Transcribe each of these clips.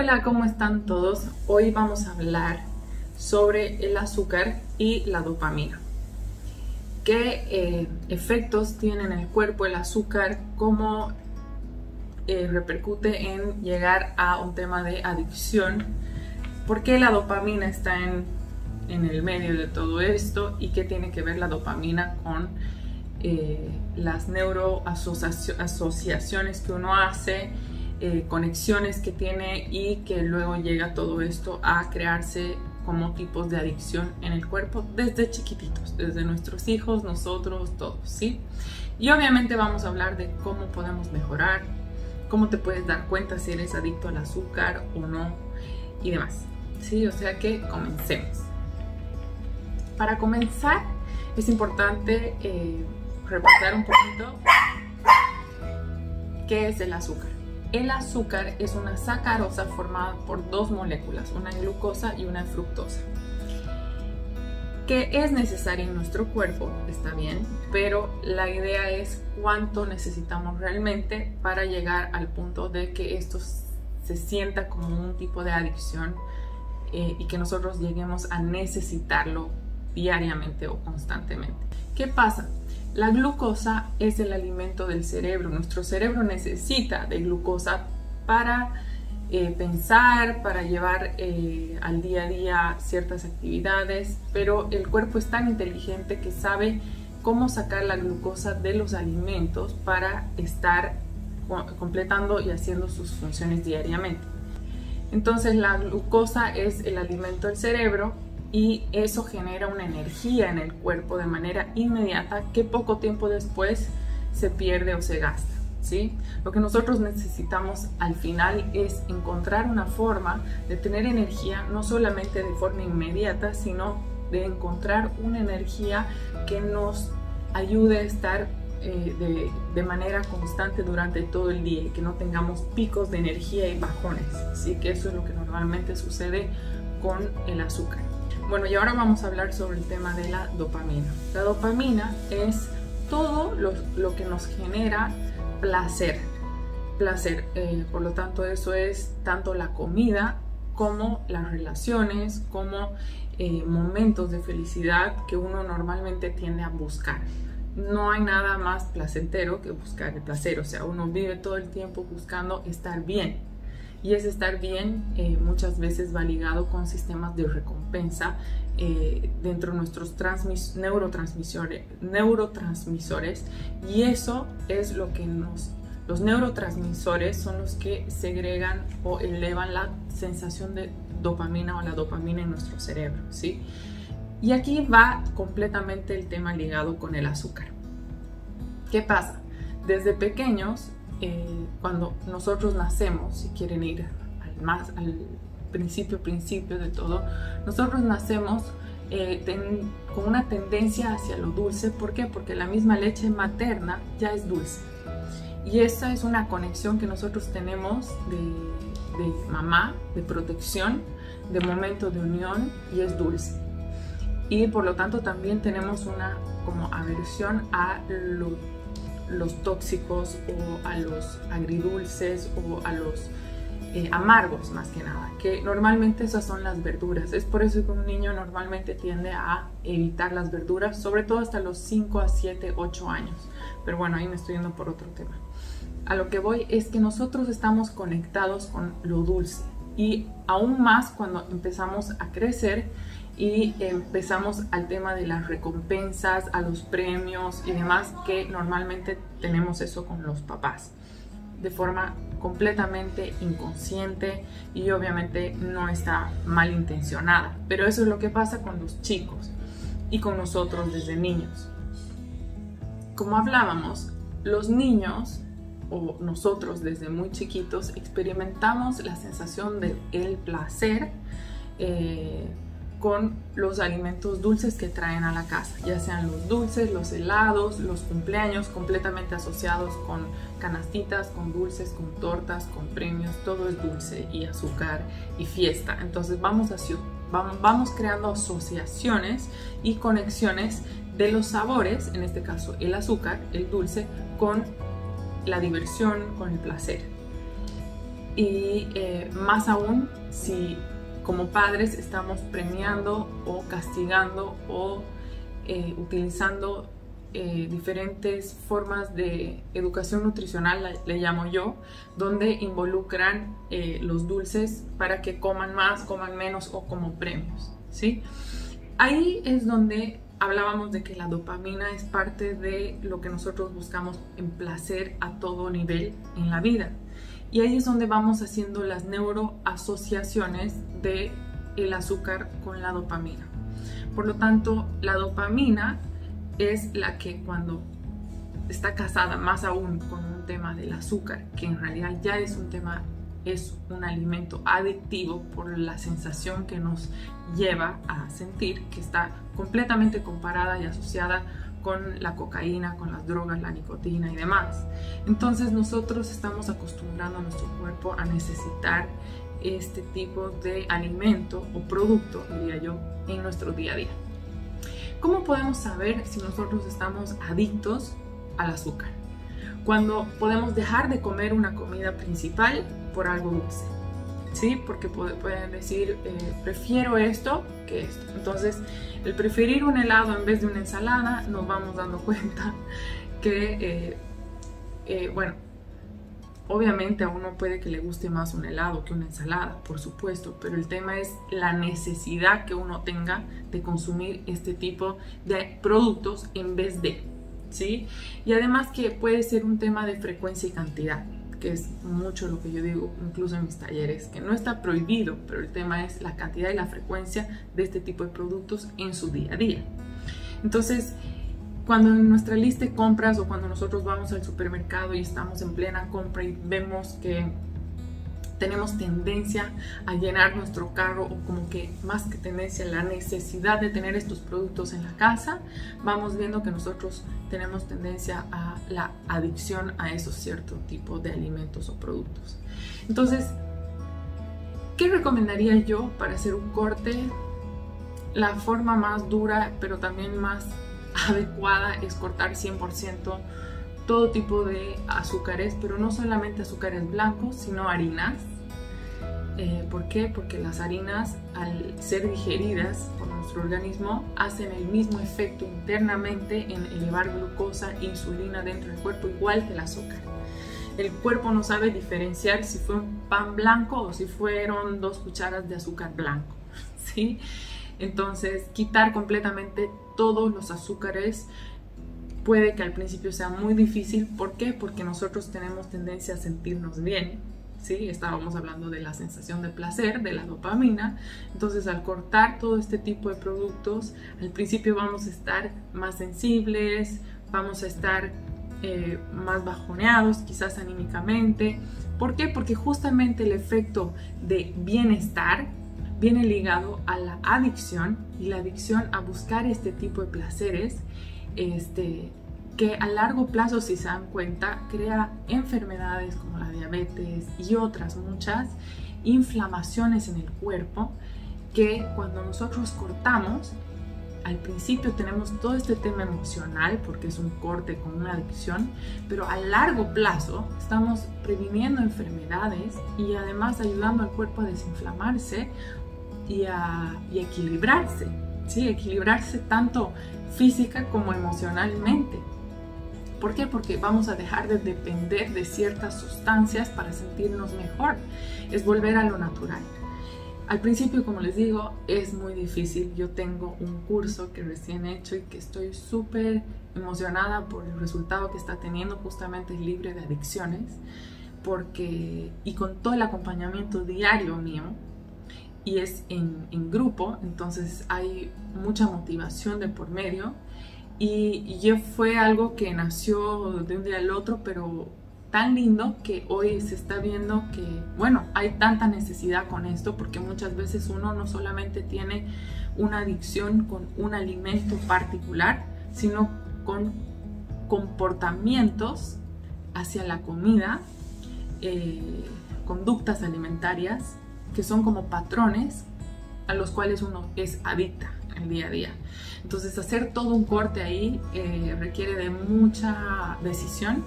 Hola, ¿cómo están todos? Hoy vamos a hablar sobre el azúcar y la dopamina. ¿Qué eh, efectos tiene en el cuerpo el azúcar? ¿Cómo eh, repercute en llegar a un tema de adicción? ¿Por qué la dopamina está en, en el medio de todo esto? ¿Y qué tiene que ver la dopamina con eh, las neuroasociaciones que uno hace? Eh, conexiones que tiene y que luego llega todo esto a crearse como tipos de adicción en el cuerpo desde chiquititos, desde nuestros hijos, nosotros, todos, ¿sí? Y obviamente vamos a hablar de cómo podemos mejorar, cómo te puedes dar cuenta si eres adicto al azúcar o no y demás, ¿sí? O sea que comencemos. Para comenzar, es importante eh, repasar un poquito qué es el azúcar. El azúcar es una sacarosa formada por dos moléculas, una glucosa y una fructosa, que es necesaria en nuestro cuerpo, está bien, pero la idea es cuánto necesitamos realmente para llegar al punto de que esto se sienta como un tipo de adicción eh, y que nosotros lleguemos a necesitarlo diariamente o constantemente. ¿Qué pasa? La glucosa es el alimento del cerebro. Nuestro cerebro necesita de glucosa para eh, pensar, para llevar eh, al día a día ciertas actividades, pero el cuerpo es tan inteligente que sabe cómo sacar la glucosa de los alimentos para estar completando y haciendo sus funciones diariamente. Entonces la glucosa es el alimento del cerebro y eso genera una energía en el cuerpo de manera inmediata que poco tiempo después se pierde o se gasta. ¿sí? Lo que nosotros necesitamos al final es encontrar una forma de tener energía no solamente de forma inmediata, sino de encontrar una energía que nos ayude a estar eh, de, de, manera constante durante todo el día y que no tengamos picos de energía y bajones. Así que eso es lo que normalmente sucede con el azúcar. Bueno, y ahora vamos a hablar sobre el tema de la dopamina. La dopamina es todo lo, que nos genera placer. Placer, eh, por lo tanto, eso es tanto la comida como las relaciones, como eh, momentos de felicidad que uno normalmente tiende a buscar. No hay nada más placentero que buscar el placer, o sea, uno vive todo el tiempo buscando estar bien, y ese estar bien eh, muchas veces va ligado con sistemas de recompensa eh, dentro de nuestros neurotransmisores, neurotransmisores y eso es lo que nos los neurotransmisores son los que segregan o elevan la sensación de dopamina o la dopamina en nuestro cerebro, ¿sí? Y aquí va completamente el tema ligado con el azúcar. ¿Qué pasa? Desde pequeños eh, cuando nosotros nacemos, si quieren ir al, más, al principio, principio de todo, nosotros nacemos eh, con una tendencia hacia lo dulce. ¿Por qué? Porque la misma leche materna ya es dulce. Y esa es una conexión que nosotros tenemos de, de mamá, de protección, de momento de unión y es dulce. Y por lo tanto también tenemos una como aversión a lo los tóxicos o a los agridulces o a los eh, amargos más que nada, que normalmente esas son las verduras. Es por eso que un niño normalmente tiende a evitar las verduras, sobre todo hasta los 5 a 7, 8 años. Pero bueno, ahí me estoy yendo por otro tema. A lo que voy es que nosotros estamos conectados con lo dulce y aún más cuando empezamos a crecer y empezamos al tema de las recompensas, a los premios y demás, que normalmente tenemos eso con los papás, de forma completamente inconsciente y obviamente no está mal intencionada, pero eso es lo que pasa con los chicos y con nosotros desde niños. Como hablábamos, los niños o nosotros desde muy chiquitos experimentamos la sensación del el placer eh, con los alimentos dulces que traen a la casa, ya sean los dulces, los helados, los cumpleaños completamente asociados con canastitas, con dulces, con tortas, con premios, todo es dulce y azúcar y fiesta. Entonces vamos, vamos creando asociaciones y conexiones de los sabores, en este caso el azúcar, el dulce, con la diversión, con el placer. y eh, más aún si como padres estamos premiando o castigando o eh, utilizando eh, diferentes formas de educación nutricional, le llamo yo, donde involucran los dulces para que coman más, coman menos o como premios. ¿sí? Ahí es donde hablábamos de que la dopamina es parte de lo que nosotros buscamos en placer a todo nivel en la vida. Y ahí es donde vamos haciendo las neuroasociaciones de el azúcar con la dopamina. Por lo tanto, la dopamina es la que cuando está casada más aún con un tema del azúcar, que en realidad ya es un tema es un alimento adictivo por la sensación que nos lleva a sentir que está completamente comparada y asociada con la cocaína, con las drogas, la nicotina y demás. Entonces nosotros estamos acostumbrando a nuestro cuerpo a necesitar este tipo de alimento o producto, diría yo, en nuestro día a día. ¿Cómo podemos saber si nosotros estamos adictos al azúcar? Cuando podemos dejar de comer una comida principal por algo dulce. ¿Sí? Porque pueden decir, eh, prefiero esto que esto. Entonces, el preferir un helado en vez de una ensalada, nos vamos dando cuenta que, eh, eh, bueno, obviamente a uno puede que le guste más un helado que una ensalada, por supuesto, pero el tema es la necesidad que uno tenga de consumir este tipo de productos en vez de, ¿sí? Y además que puede ser un tema de frecuencia y cantidad que es mucho lo que yo digo incluso en mis talleres, que no está prohibido, pero el tema es la cantidad y la frecuencia de este tipo de productos en su día a día. Entonces, cuando en nuestra lista de compras o cuando nosotros vamos al supermercado y estamos en plena compra y vemos que tenemos tendencia a llenar nuestro carro o como que más que tendencia la necesidad de tener estos productos en la casa, vamos viendo que nosotros tenemos tendencia a la adicción a esos ciertos tipos de alimentos o productos. Entonces, ¿qué recomendaría yo para hacer un corte? La forma más dura pero también más adecuada es cortar 100% todo tipo de azúcares, pero no solamente azúcares blancos, sino harinas. Eh, ¿Por qué? Porque las harinas, al ser digeridas por nuestro organismo, hacen el mismo efecto internamente en elevar glucosa e insulina dentro del cuerpo, igual que el azúcar. El cuerpo no sabe diferenciar si fue un pan blanco o si fueron dos cucharas de azúcar blanco. ¿sí? Entonces, quitar completamente todos los azúcares puede que al principio sea muy difícil. ¿Por qué? Porque nosotros tenemos tendencia a sentirnos bien. ¿Sí? Estábamos hablando de la sensación de placer, de la dopamina. Entonces, al cortar todo este tipo de productos, al principio vamos a estar más sensibles, vamos a estar eh, más bajoneados, quizás anímicamente. ¿Por qué? Porque justamente el efecto de bienestar viene ligado a la adicción y la adicción a buscar este tipo de placeres este, que a largo plazo, si se dan cuenta, crea enfermedades como diabetes y otras muchas inflamaciones en el cuerpo que cuando nosotros cortamos, al principio tenemos todo este tema emocional porque es un corte con una adicción, pero a largo plazo estamos previniendo enfermedades y además ayudando al cuerpo a desinflamarse y a y equilibrarse, ¿sí? equilibrarse tanto física como emocionalmente. ¿Por qué? Porque vamos a dejar de depender de ciertas sustancias para sentirnos mejor. Es volver a lo natural. Al principio, como les digo, es muy difícil. Yo tengo un curso que recién he hecho y que estoy súper emocionada por el resultado que está teniendo. Justamente libre de adicciones. Porque, y con todo el acompañamiento diario mío, y es en grupo, entonces hay mucha motivación de por medio y, y fue algo que nació de un día al otro, pero tan lindo que hoy se está viendo que, bueno, hay tanta necesidad con esto porque muchas veces uno no solamente tiene una adicción con un alimento particular, sino con comportamientos hacia la comida, eh, conductas alimentarias que son como patrones a los cuales uno es adicta el día a día. Entonces hacer todo un corte ahí eh, requiere de mucha decisión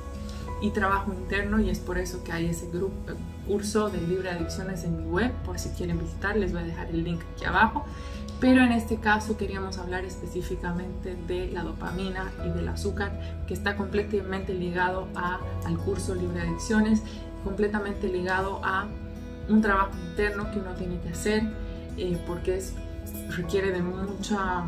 y trabajo interno y es por eso que hay ese grupo, curso de libre adicciones en mi web, por si quieren visitar, les voy a dejar el link aquí abajo. Pero en este caso queríamos hablar específicamente de la dopamina y del azúcar, que está completamente ligado a, al curso libre adicciones, completamente ligado a un trabajo interno que uno tiene que hacer, eh, porque es, requiere de mucha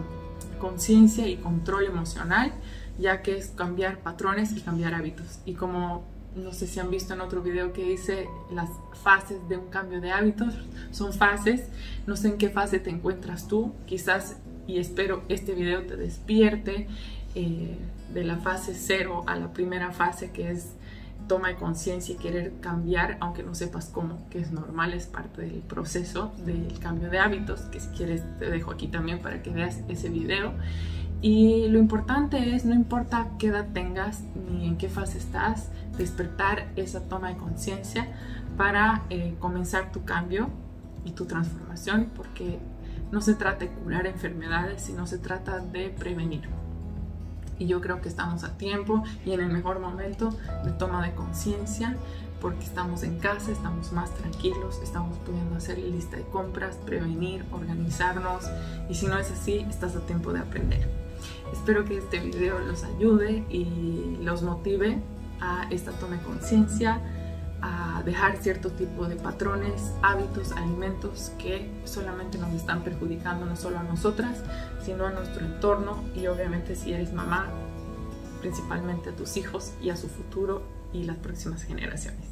conciencia y control emocional, ya que es cambiar patrones y cambiar hábitos. Y como no sé si han visto en otro video que dice las fases de un cambio de hábitos, son fases, no sé en qué fase te encuentras tú, quizás y espero este video te despierte eh, de la fase cero a la primera fase que es toma de conciencia y querer cambiar, aunque no sepas cómo, que es normal, es parte del proceso del cambio de hábitos, que si quieres te dejo aquí también para que veas ese video. Y lo importante es, no importa qué edad tengas ni en qué fase estás, despertar esa toma de conciencia para eh, comenzar tu cambio y tu transformación, porque no se trata de curar enfermedades, sino se trata de prevenir y yo creo que estamos a tiempo y en el mejor momento de toma de conciencia porque estamos en casa, estamos más tranquilos, estamos pudiendo hacer lista de compras, prevenir, organizarnos y si no es así, estás a tiempo de aprender. Espero que este video los ayude y los motive a esta toma de conciencia, a dejar cierto tipo de patrones, hábitos, alimentos que solamente nos están perjudicando no solo a nosotras, sino a nuestro entorno y obviamente si eres mamá, principalmente a tus hijos y a su futuro y las próximas generaciones.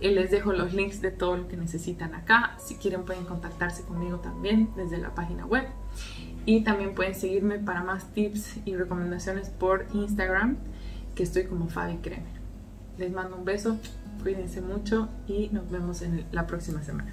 Les dejo los links de todo lo que necesitan acá. Si quieren pueden contactarse conmigo también desde la página web. Y también pueden seguirme para más tips y recomendaciones por Instagram, que estoy como Fabi Kremer. Les mando un beso, cuídense mucho y nos vemos en la próxima semana.